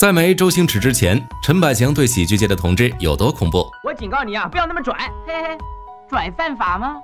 在没周星驰之前，陈百强对喜剧界的统治有多恐怖？我警告你啊，不要那么拽，嘿嘿，拽犯法吗？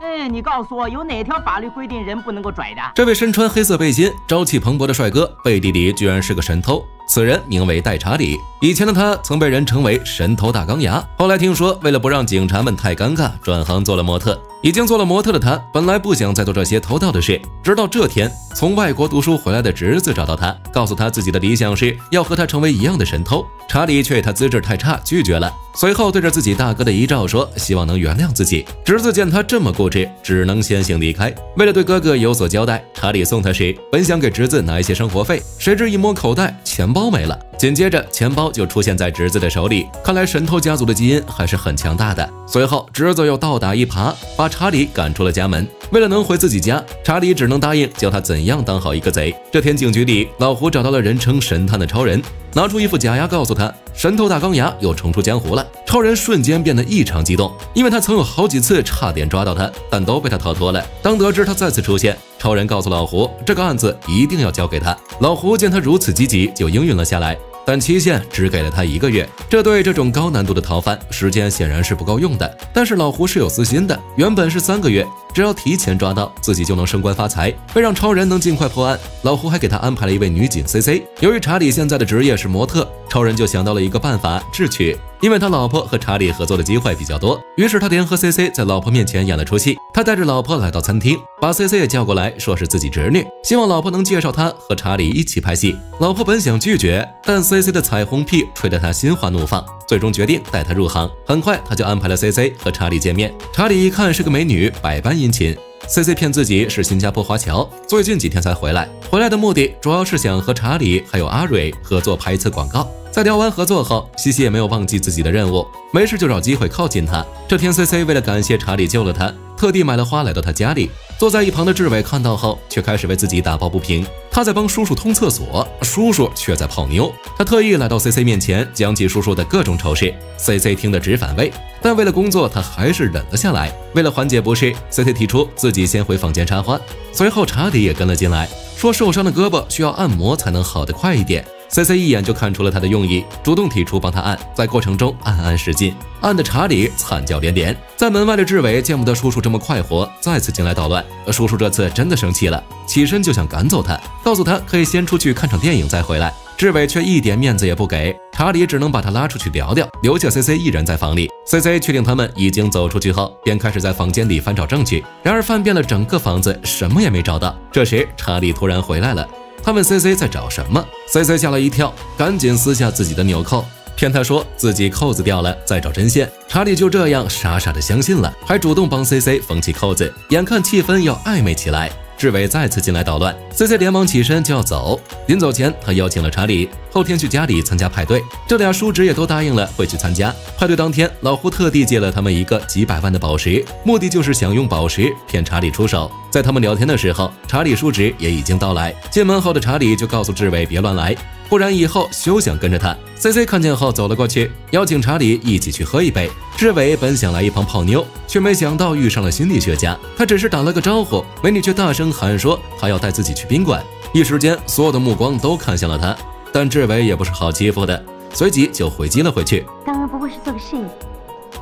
哎，你告诉我，有哪条法律规定人不能够拽的？这位身穿黑色背心、朝气蓬勃的帅哥，背地里居然是个神偷。此人名为戴查理，以前的他曾被人称为神偷大钢牙。后来听说，为了不让警察们太尴尬，转行做了模特。已经做了模特的他，本来不想再做这些偷盗的事。直到这天，从外国读书回来的侄子找到他，告诉他自己的理想是要和他成为一样的神偷。查理却他资质太差，拒绝了。随后对着自己大哥的遗照说，希望能原谅自己。侄子见他这么固执，只能先行离开。为了对哥哥有所交代，查理送他时，本想给侄子拿一些生活费，谁知一摸口袋，钱包没了。紧接着，钱包就出现在侄子的手里。看来神偷家族的基因还是很强大的。随后，侄子又倒打一耙，把查理赶出了家门。为了能回自己家，查理只能答应教他怎样当好一个贼。这天，警局里，老胡找到了人称神探的超人，拿出一副假牙，告诉他神偷大钢牙又重出江湖了。超人瞬间变得异常激动，因为他曾有好几次差点抓到他，但都被他逃脱了。当得知他再次出现，超人告诉老胡，这个案子一定要交给他。老胡见他如此积极，就应允了下来。但期限只给了他一个月，这对这种高难度的逃犯，时间显然是不够用的。但是老胡是有私心的，原本是三个月，只要提前抓到，自己就能升官发财。为让超人能尽快破案，老胡还给他安排了一位女警 C C。由于查理现在的职业是模特，超人就想到了一个办法智取。因为他老婆和查理合作的机会比较多，于是他联合 C C 在老婆面前演了出戏。他带着老婆来到餐厅，把 C C 也叫过来，说是自己侄女，希望老婆能介绍他和查理一起拍戏。老婆本想拒绝，但 C C 的彩虹屁吹得他心花怒放，最终决定带他入行。很快他就安排了 C C 和查理见面。查理一看是个美女，百般殷勤。C C 骗自己是新加坡华侨，最近几天才回来，回来的目的主要是想和查理还有阿蕊合作拍一次广告。在聊完合作后，西西也没有忘记自己的任务，没事就找机会靠近他。这天，C C 为了感谢查理救了他，特地买了花来到他家里。坐在一旁的志伟看到后，却开始为自己打抱不平。他在帮叔叔通厕所，叔叔却在泡妞。他特意来到 C C 面前，讲起叔叔的各种丑事。C C 听得直反胃，但为了工作，他还是忍了下来。为了缓解不适，C C 提出自己先回房间插花。随后，查理也跟了进来，说受伤的胳膊需要按摩才能好得快一点。C C 一眼就看出了他的用意，主动提出帮他按，在过程中暗暗使劲，按的查理惨叫连连。在门外的志伟见不得叔叔这么快活，再次进来捣乱。叔叔这次真的生气了，起身就想赶走他，告诉他可以先出去看场电影再回来。志伟却一点面子也不给，查理只能把他拉出去聊聊，留下 C C 一人在房里。C C 确定他们已经走出去后，便开始在房间里翻找证据，然而翻遍了整个房子，什么也没找到。这时查理突然回来了。他问 C C 在找什么，C C 吓了一跳，赶紧撕下自己的纽扣，骗他说自己扣子掉了，在找针线。查理就这样傻傻的相信了，还主动帮 C C 缝起扣子，眼看气氛要暧昧起来。志伟再次进来捣乱，C C 连忙起身就要走。临走前，他邀请了查理后天去家里参加派对。这俩叔侄也都答应了会去参加。派对当天，老胡特地借了他们一个几百万的宝石，目的就是想用宝石骗查理出手。在他们聊天的时候，查理叔侄也已经到来。进门后的查理就告诉志伟别乱来。不然以后休想跟着他。C C 看见后走了过去，邀请查理一起去喝一杯。志伟本想来一旁泡妞，却没想到遇上了心理学家。他只是打了个招呼，美女却大声喊说她要带自己去宾馆。一时间，所有的目光都看向了他。但志伟也不是好欺负的，随即就回击了回去。刚刚不过是做个试验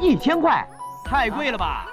一千块，太贵了吧？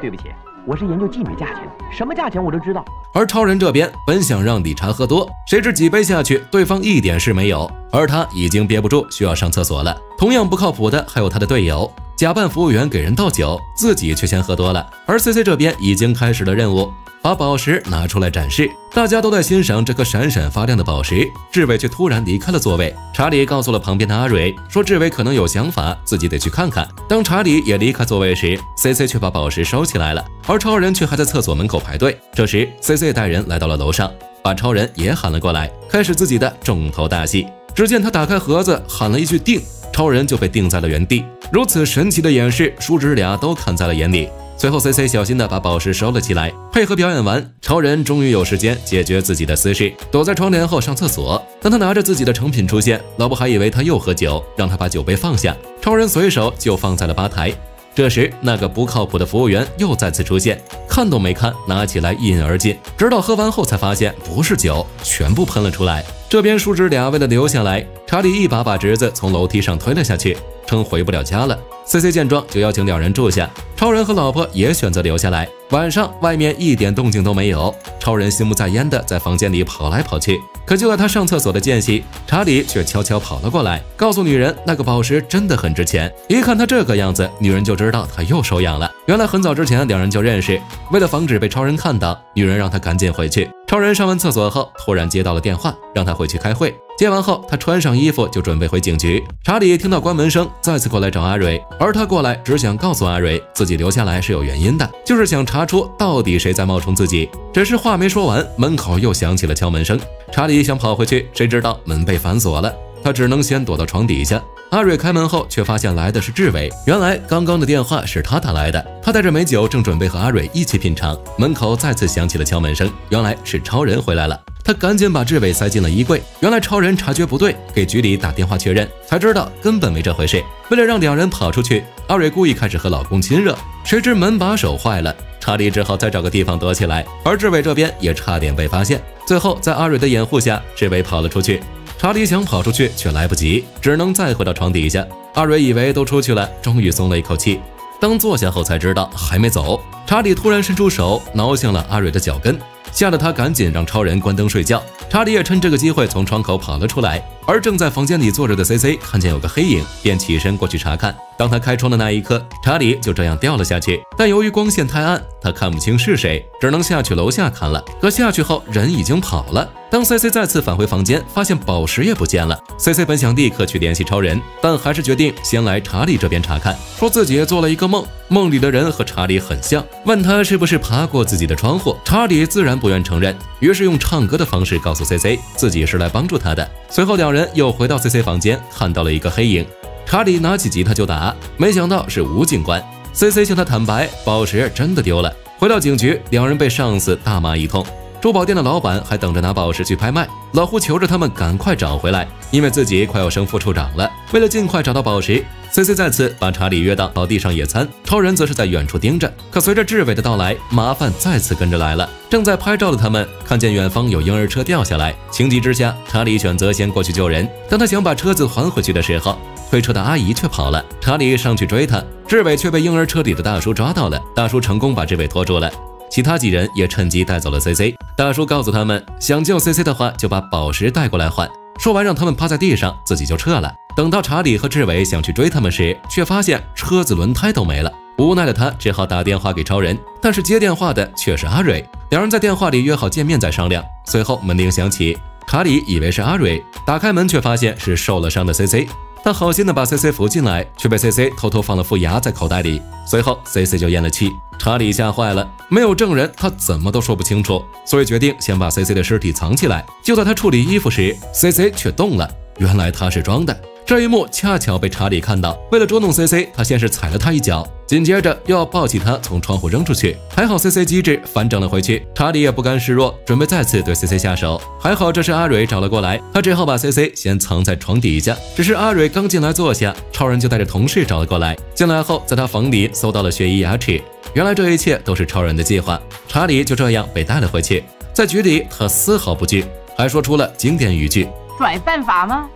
对不起。我是研究妓女价钱，什么价钱我都知道。而超人这边本想让理查喝多，谁知几杯下去，对方一点事没有，而他已经憋不住，需要上厕所了。同样不靠谱的还有他的队友，假扮服务员给人倒酒，自己却先喝多了。而 C C 这边已经开始了任务。把宝石拿出来展示，大家都在欣赏这颗闪闪发亮的宝石。志伟却突然离开了座位。查理告诉了旁边的阿蕊，说志伟可能有想法，自己得去看看。当查理也离开座位时，C C 却把宝石收起来了，而超人却还在厕所门口排队。这时，C C 带人来到了楼上，把超人也喊了过来，开始自己的重头大戏。只见他打开盒子，喊了一句“定”，超人就被定在了原地。如此神奇的演示，叔侄俩都看在了眼里。随后，C C 小心地把宝石收了起来。配合表演完，超人终于有时间解决自己的私事，躲在窗帘后上厕所。当他拿着自己的成品出现，老婆还以为他又喝酒，让他把酒杯放下。超人随手就放在了吧台。这时，那个不靠谱的服务员又再次出现，看都没看，拿起来一饮而尽，直到喝完后才发现不是酒，全部喷了出来。这边叔侄俩为了留下来，查理一把把侄子从楼梯上推了下去，称回不了家了。C C 见状就邀请两人住下，超人和老婆也选择留下来。晚上外面一点动静都没有，超人心不在焉的在房间里跑来跑去。可就在他上厕所的间隙，查理却悄悄跑了过来，告诉女人那个宝石真的很值钱。一看他这个样子，女人就知道他又手痒了。原来很早之前两人就认识，为了防止被超人看到，女人让他赶紧回去。超人上完厕所后，突然接到了电话，让他回去开会。接完后，他穿上衣服就准备回警局。查理听到关门声，再次过来找阿蕊，而他过来只想告诉阿蕊，自己留下来是有原因的，就是想查出到底谁在冒充自己。只是话没说完，门口又响起了敲门声。查理想跑回去，谁知道门被反锁了，他只能先躲到床底下。阿蕊开门后，却发现来的是志伟。原来刚刚的电话是他打来的。他带着美酒，正准备和阿蕊一起品尝，门口再次响起了敲门声。原来是超人回来了。他赶紧把志伟塞进了衣柜。原来超人察觉不对，给局里打电话确认，才知道根本没这回事。为了让两人跑出去，阿蕊故意开始和老公亲热，谁知门把手坏了，查理只好再找个地方躲起来。而志伟这边也差点被发现。最后在阿蕊的掩护下，志伟跑了出去。查理想跑出去，却来不及，只能再回到床底下。阿蕊以为都出去了，终于松了一口气。当坐下后，才知道还没走。查理突然伸出手，挠向了阿蕊的脚跟。吓得他赶紧让超人关灯睡觉，查理也趁这个机会从窗口跑了出来。而正在房间里坐着的 C C 看见有个黑影，便起身过去查看。当他开窗的那一刻，查理就这样掉了下去。但由于光线太暗，他看不清是谁，只能下去楼下看了。可下去后，人已经跑了。当 C C 再次返回房间，发现宝石也不见了。C C 本想立刻去联系超人，但还是决定先来查理这边查看，说自己做了一个梦，梦里的人和查理很像，问他是不是爬过自己的窗户。查理自然不愿承认，于是用唱歌的方式告诉 C C 自己是来帮助他的。随后两人又回到 C C 房间，看到了一个黑影。查理拿起吉他就打，没想到是吴警官。C C 向他坦白，宝石真的丢了。回到警局，两人被上司大骂一通。珠宝店的老板还等着拿宝石去拍卖，老胡求着他们赶快找回来，因为自己快要升副处长了。为了尽快找到宝石，C C 再次把查理约到草地上野餐，超人则是在远处盯着。可随着志伟的到来，麻烦再次跟着来了。正在拍照的他们看见远方有婴儿车掉下来，情急之下，查理选择先过去救人。当他想把车子还回去的时候，推车的阿姨却跑了。查理上去追他，志伟却被婴儿车里的大叔抓到了。大叔成功把志伟拖住了。其他几人也趁机带走了 C C。大叔告诉他们，想救 C C 的话，就把宝石带过来换。说完，让他们趴在地上，自己就撤了。等到查理和志伟想去追他们时，却发现车子轮胎都没了。无奈的他只好打电话给超人，但是接电话的却是阿蕊。两人在电话里约好见面再商量。随后门铃响起，查理以为是阿蕊，打开门却发现是受了伤的 C C。他好心的把 C C 扶进来，却被 C C 偷偷放了副牙在口袋里。随后 C C 就咽了气，查理吓坏了，没有证人，他怎么都说不清楚，所以决定先把 C C 的尸体藏起来。就在他处理衣服时，C C 却动了，原来他是装的。这一幕恰巧被查理看到，为了捉弄 C C，他先是踩了他一脚，紧接着又要抱起他从窗户扔出去。还好 C C 机智，反整了回去。查理也不甘示弱，准备再次对 C C 下手。还好这时阿蕊找了过来，他只好把 C C 先藏在床底下。只是阿蕊刚进来坐下，超人就带着同事找了过来。进来后，在他房里搜到了血衣牙齿，原来这一切都是超人的计划。查理就这样被带了回去，在局里他丝毫不惧，还说出了经典语句：“拽犯法吗？”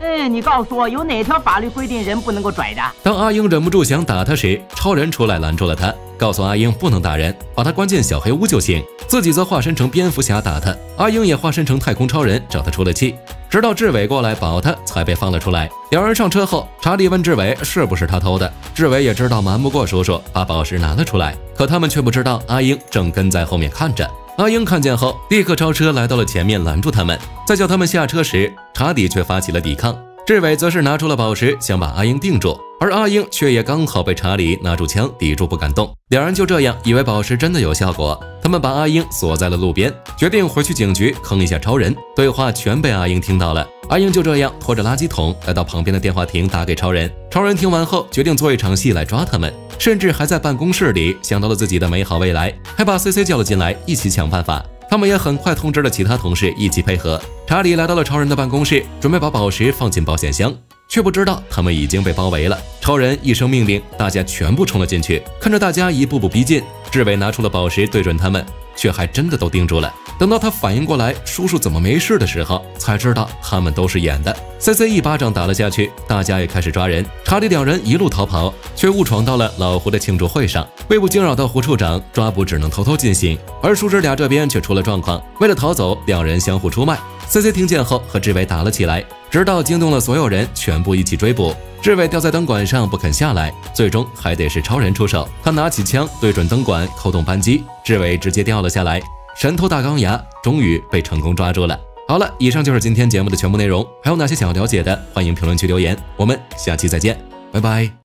哎，你告诉我，有哪条法律规定人不能够拽的？当阿英忍不住想打他时，超人出来拦住了他，告诉阿英不能打人，把他关进小黑屋就行。自己则化身成蝙蝠侠打他，阿英也化身成太空超人找他出了气。直到志伟过来保他，才被放了出来。两人上车后，查理问志伟是不是他偷的，志伟也知道瞒不过叔叔，把宝石拿了出来。可他们却不知道阿英正跟在后面看着。阿英看见后，立刻超车来到了前面，拦住他们。在叫他们下车时，查理却发起了抵抗。志伟则是拿出了宝石，想把阿英定住，而阿英却也刚好被查理拿住枪抵住，不敢动。两人就这样以为宝石真的有效果，他们把阿英锁在了路边，决定回去警局坑一下超人。对话全被阿英听到了。阿英就这样拖着垃圾桶来到旁边的电话亭，打给超人。超人听完后，决定做一场戏来抓他们。甚至还在办公室里想到了自己的美好未来，还把 C C 叫了进来，一起想办法。他们也很快通知了其他同事一起配合。查理来到了超人的办公室，准备把宝石放进保险箱。却不知道他们已经被包围了。超人一声命令，大家全部冲了进去。看着大家一步步逼近，志伟拿出了宝石对准他们，却还真的都定住了。等到他反应过来，叔叔怎么没事的时候，才知道他们都是演的。C C 一巴掌打了下去，大家也开始抓人。查理两人一路逃跑，却误闯到了老胡的庆祝会上。为不惊扰到胡处长，抓捕只能偷偷进行。而叔侄俩这边却出了状况，为了逃走，两人相互出卖。C C 听见后和志伟打了起来，直到惊动了所有人，全部一起追捕。志伟吊在灯管上不肯下来，最终还得是超人出手。他拿起枪对准灯管，扣动扳机，志伟直接掉了下来。神偷大钢牙终于被成功抓住了。好了，以上就是今天节目的全部内容。还有哪些想要了解的，欢迎评论区留言。我们下期再见，拜拜。